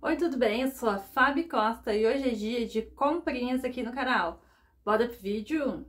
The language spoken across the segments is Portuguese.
Oi, tudo bem? Eu sou a Fabi Costa e hoje é dia de comprinhas aqui no canal. Bora pro vídeo?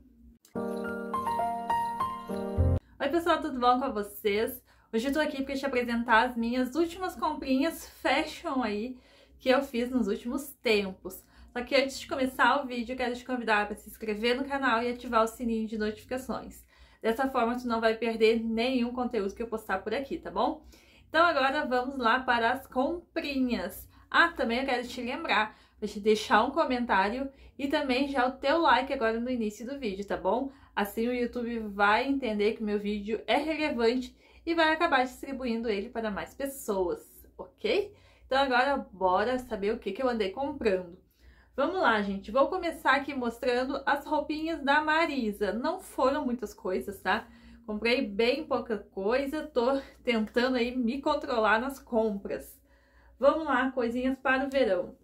Oi pessoal, tudo bom com vocês? Hoje eu tô aqui para te apresentar as minhas últimas comprinhas fashion aí que eu fiz nos últimos tempos. Só que antes de começar o vídeo, quero te convidar para se inscrever no canal e ativar o sininho de notificações. Dessa forma, tu não vai perder nenhum conteúdo que eu postar por aqui, tá bom? Então agora vamos lá para as comprinhas. Ah, também eu quero te lembrar te deixar um comentário e também já o teu like agora no início do vídeo, tá bom? Assim o YouTube vai entender que meu vídeo é relevante e vai acabar distribuindo ele para mais pessoas, ok? Então agora bora saber o que, que eu andei comprando. Vamos lá, gente. Vou começar aqui mostrando as roupinhas da Marisa. Não foram muitas coisas, tá? Comprei bem pouca coisa, tô tentando aí me controlar nas compras. Vamos lá, coisinhas para o verão.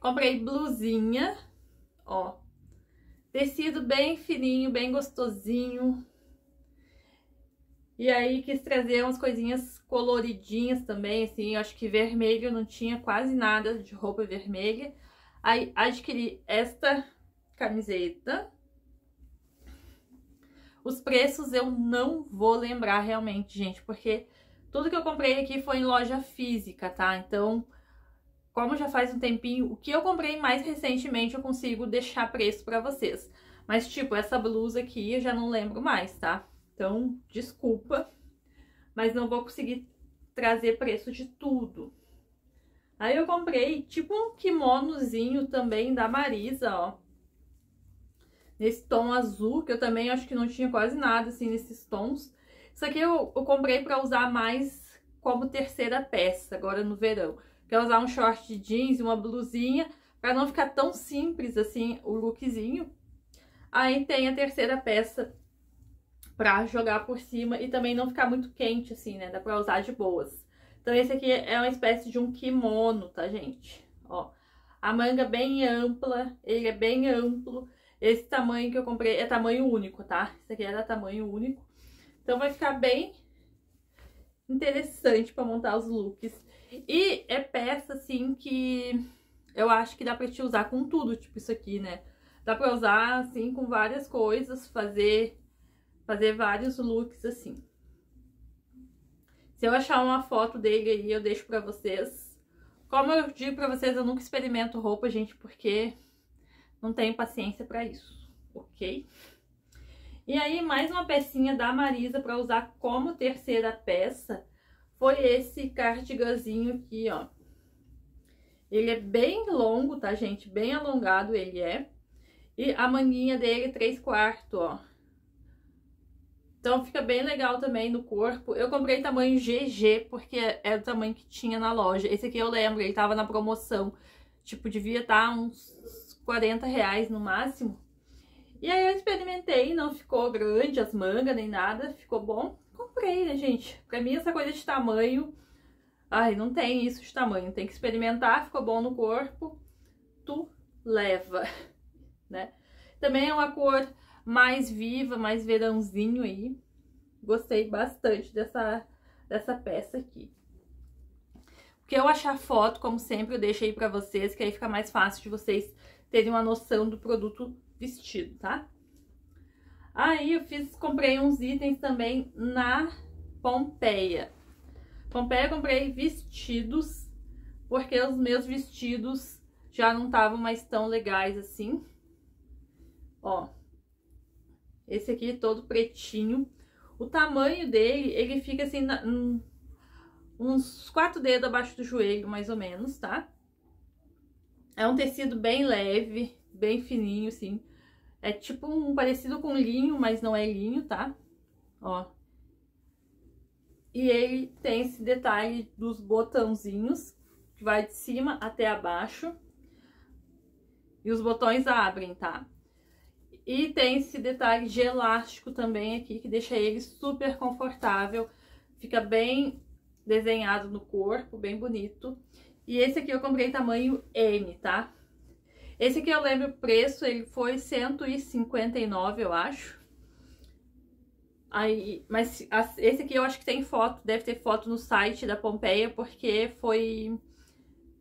Comprei blusinha, ó. Tecido bem fininho, bem gostosinho. E aí quis trazer umas coisinhas coloridinhas também, assim, acho que vermelho não tinha quase nada de roupa vermelha. Aí adquiri esta camiseta. Os preços eu não vou lembrar realmente, gente, porque tudo que eu comprei aqui foi em loja física, tá? Então, como já faz um tempinho, o que eu comprei mais recentemente eu consigo deixar preço pra vocês. Mas, tipo, essa blusa aqui eu já não lembro mais, tá? Então, desculpa, mas não vou conseguir trazer preço de tudo. Aí eu comprei tipo um kimonozinho também da Marisa, ó. Nesse tom azul, que eu também acho que não tinha quase nada assim nesses tons. Isso aqui eu, eu comprei pra usar mais como terceira peça, agora no verão. Quer usar um short de jeans e uma blusinha, pra não ficar tão simples assim o lookzinho. Aí tem a terceira peça pra jogar por cima e também não ficar muito quente assim, né? Dá pra usar de boas. Então, esse aqui é uma espécie de um kimono, tá, gente? Ó, a manga bem ampla, ele é bem amplo. Esse tamanho que eu comprei é tamanho único, tá? Esse aqui era tamanho único. Então, vai ficar bem interessante pra montar os looks. E é peça, assim, que eu acho que dá pra te usar com tudo, tipo isso aqui, né? Dá pra usar, assim, com várias coisas, fazer, fazer vários looks, assim. Se eu achar uma foto dele aí, eu deixo pra vocês. Como eu digo pra vocês, eu nunca experimento roupa, gente, porque não tenho paciência pra isso, ok? E aí, mais uma pecinha da Marisa pra usar como terceira peça foi esse cardiganzinho aqui, ó. Ele é bem longo, tá, gente? Bem alongado ele é. E a manguinha dele, 3 quartos, ó. Então fica bem legal também no corpo. Eu comprei tamanho GG, porque é o tamanho que tinha na loja. Esse aqui eu lembro, ele tava na promoção. Tipo, devia estar tá uns 40 reais no máximo. E aí eu experimentei, não ficou grande as mangas nem nada, ficou bom. Comprei, né, gente? Pra mim essa coisa de tamanho... Ai, não tem isso de tamanho. Tem que experimentar, ficou bom no corpo. Tu leva, né? Também é uma cor mais viva, mais verãozinho aí. Gostei bastante dessa, dessa peça aqui. O que eu achar foto, como sempre, eu deixo aí pra vocês, que aí fica mais fácil de vocês terem uma noção do produto vestido, tá? Aí eu fiz, comprei uns itens também na Pompeia. Pompeia comprei vestidos, porque os meus vestidos já não estavam mais tão legais assim. Ó, esse aqui todo pretinho. O tamanho dele, ele fica assim, na, um, uns quatro dedos abaixo do joelho, mais ou menos, tá? É um tecido bem leve, bem fininho, assim. É tipo um parecido com linho, mas não é linho, tá? Ó. E ele tem esse detalhe dos botãozinhos, que vai de cima até abaixo. E os botões abrem, tá? E tem esse detalhe de elástico também aqui, que deixa ele super confortável. Fica bem desenhado no corpo, bem bonito. E esse aqui eu comprei tamanho M, tá? Esse aqui eu lembro o preço, ele foi 159, eu acho. Aí, mas esse aqui eu acho que tem foto, deve ter foto no site da Pompeia, porque foi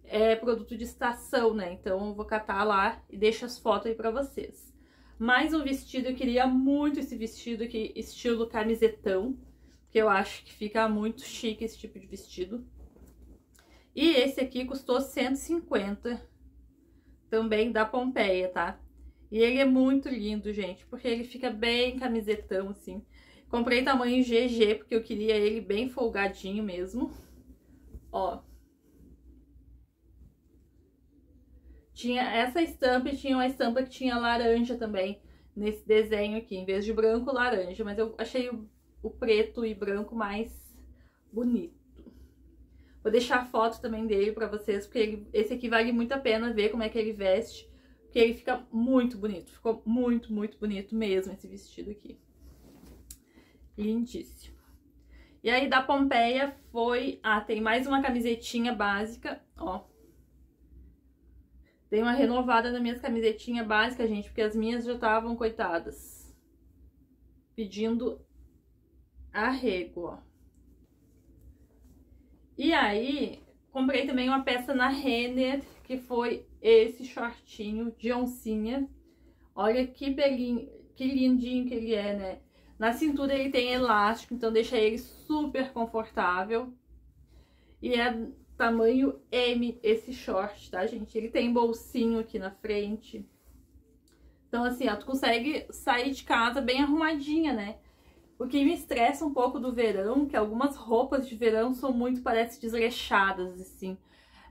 é produto de estação, né? Então eu vou catar lá e deixo as fotos aí pra vocês. Mais um vestido, eu queria muito esse vestido aqui, estilo camisetão, que eu acho que fica muito chique esse tipo de vestido. E esse aqui custou 150, também da Pompeia, tá? E ele é muito lindo, gente, porque ele fica bem camisetão, assim. Comprei tamanho GG, porque eu queria ele bem folgadinho mesmo. Ó, Tinha essa estampa e tinha uma estampa que tinha laranja também nesse desenho aqui, em vez de branco, laranja. Mas eu achei o, o preto e branco mais bonito. Vou deixar a foto também dele pra vocês, porque ele, esse aqui vale muito a pena ver como é que ele veste. Porque ele fica muito bonito, ficou muito, muito bonito mesmo esse vestido aqui. Lindíssimo. E aí da Pompeia foi... Ah, tem mais uma camisetinha básica, ó. Dei uma renovada nas minhas camisetinhas básicas, gente, porque as minhas já estavam, coitadas, pedindo arrego, ó. E aí, comprei também uma peça na Renner, que foi esse shortinho de oncinha. Olha que pelinho, que lindinho que ele é, né? Na cintura ele tem elástico, então deixa ele super confortável. E é tamanho M esse short, tá, gente? Ele tem bolsinho aqui na frente. Então, assim, ó, tu consegue sair de casa bem arrumadinha, né? O que me estressa um pouco do verão, que algumas roupas de verão são muito, parece, desleixadas, assim.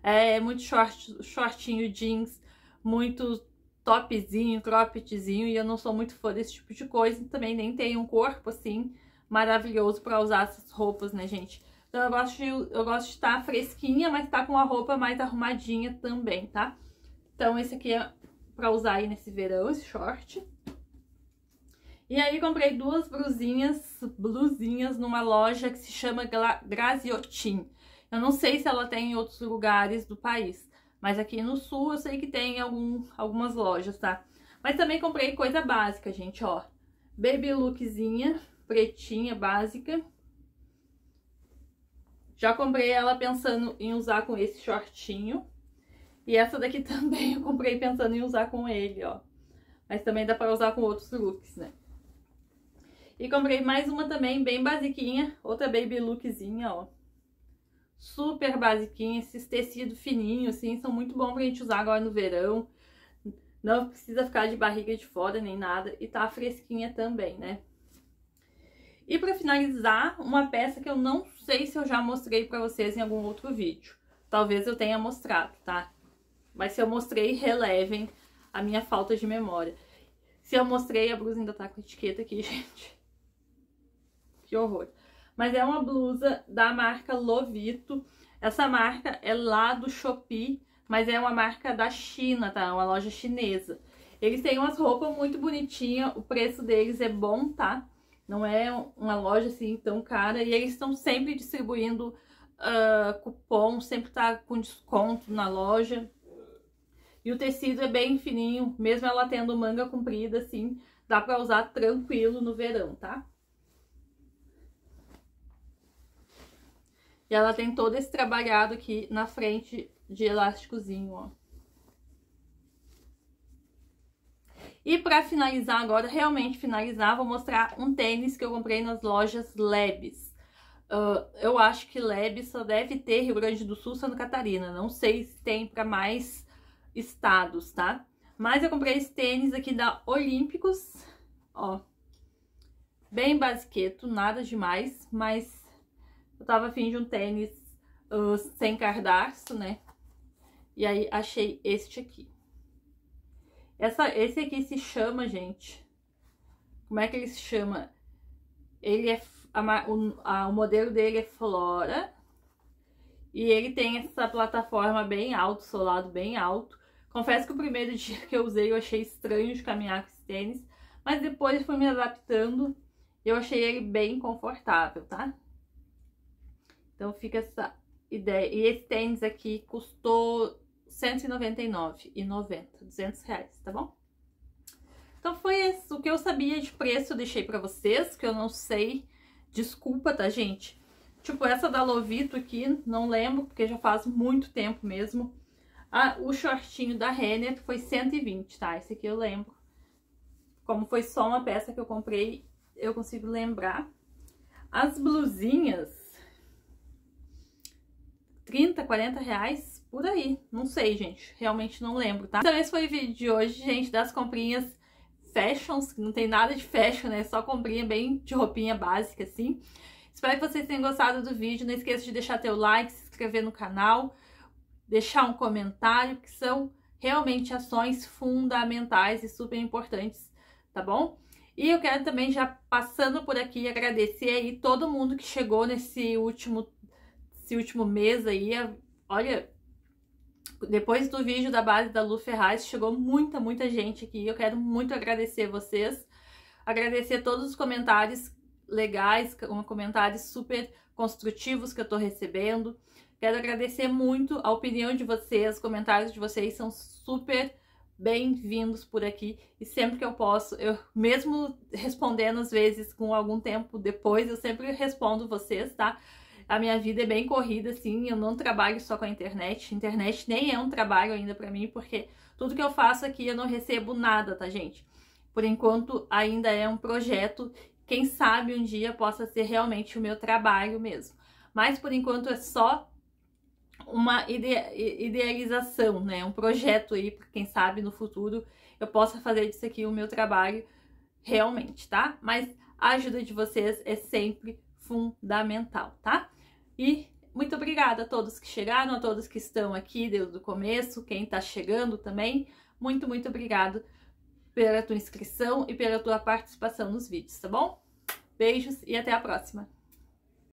É muito short, shortinho jeans, muito topzinho, croppedzinho, e eu não sou muito fã desse tipo de coisa. Também nem tenho um corpo, assim, maravilhoso pra usar essas roupas, né, gente? Então eu gosto, de, eu gosto de estar fresquinha, mas estar tá com a roupa mais arrumadinha também, tá? Então esse aqui é pra usar aí nesse verão, esse short. E aí comprei duas blusinhas, blusinhas numa loja que se chama Graziotin. Eu não sei se ela tem em outros lugares do país, mas aqui no sul eu sei que tem algum, algumas lojas, tá? Mas também comprei coisa básica, gente, ó. Baby lookzinha, pretinha, básica. Já comprei ela pensando em usar com esse shortinho. E essa daqui também eu comprei pensando em usar com ele, ó. Mas também dá pra usar com outros looks, né? E comprei mais uma também, bem basiquinha. Outra baby lookzinha, ó. Super basiquinha. Esses tecidos fininhos, assim, são muito bons pra gente usar agora no verão. Não precisa ficar de barriga de fora nem nada. E tá fresquinha também, né? E para finalizar, uma peça que eu não sei se eu já mostrei para vocês em algum outro vídeo. Talvez eu tenha mostrado, tá? Mas se eu mostrei, relevem a minha falta de memória. Se eu mostrei, a blusa ainda tá com etiqueta aqui, gente. Que horror. Mas é uma blusa da marca Lovito. Essa marca é lá do Shopee, mas é uma marca da China, tá? Uma loja chinesa. Eles têm umas roupas muito bonitinhas, o preço deles é bom, tá? Não é uma loja assim tão cara. E eles estão sempre distribuindo uh, cupom, sempre tá com desconto na loja. E o tecido é bem fininho, mesmo ela tendo manga comprida, assim, dá pra usar tranquilo no verão, tá? E ela tem todo esse trabalhado aqui na frente de elásticozinho, ó. E para finalizar agora, realmente finalizar, vou mostrar um tênis que eu comprei nas lojas Lebes. Uh, eu acho que Lebes só deve ter Rio Grande do Sul, Santa Catarina. Não sei se tem para mais estados, tá? Mas eu comprei esse tênis aqui da Olímpicos, ó. Bem basiqueto, nada demais, mas eu tava afim de um tênis uh, sem cardarço, né? E aí achei este aqui. Essa, esse aqui se chama, gente. Como é que ele se chama? Ele é. A, o, a, o modelo dele é Flora. E ele tem essa plataforma bem alto, solado bem alto. Confesso que o primeiro dia que eu usei eu achei estranho de caminhar com esse tênis. Mas depois fui me adaptando e eu achei ele bem confortável, tá? Então fica essa ideia. E esse tênis aqui custou 199,90, 200 reais, tá bom? Então foi isso, o que eu sabia de preço eu deixei pra vocês, que eu não sei, desculpa, tá, gente? Tipo, essa da Lovito aqui, não lembro, porque já faz muito tempo mesmo. Ah, o shortinho da Renner foi 120, tá? Esse aqui eu lembro. Como foi só uma peça que eu comprei, eu consigo lembrar. As blusinhas, 30, 40 reais, por aí. Não sei, gente. Realmente não lembro, tá? Então esse foi o vídeo de hoje, gente, das comprinhas fashions, que não tem nada de fashion, né? Só comprinha bem de roupinha básica, assim. Espero que vocês tenham gostado do vídeo. Não esqueça de deixar teu like, se inscrever no canal, deixar um comentário, que são realmente ações fundamentais e super importantes, tá bom? E eu quero também, já passando por aqui, agradecer aí todo mundo que chegou nesse último, esse último mês aí. Olha, depois do vídeo da base da Lu Ferraz, chegou muita, muita gente aqui. Eu quero muito agradecer vocês. Agradecer todos os comentários legais, comentários super construtivos que eu tô recebendo. Quero agradecer muito a opinião de vocês, os comentários de vocês são super bem-vindos por aqui e sempre que eu posso, eu mesmo respondendo às vezes com algum tempo depois, eu sempre respondo vocês, tá? A minha vida é bem corrida, assim, eu não trabalho só com a internet. Internet nem é um trabalho ainda para mim, porque tudo que eu faço aqui eu não recebo nada, tá, gente? Por enquanto ainda é um projeto, quem sabe um dia possa ser realmente o meu trabalho mesmo. Mas por enquanto é só uma ide idealização, né? Um projeto aí, quem sabe no futuro eu possa fazer disso aqui o meu trabalho realmente, tá? Mas a ajuda de vocês é sempre fundamental, tá? E muito obrigada a todos que chegaram, a todos que estão aqui desde o começo, quem está chegando também. Muito, muito obrigado pela tua inscrição e pela tua participação nos vídeos, tá bom? Beijos e até a próxima!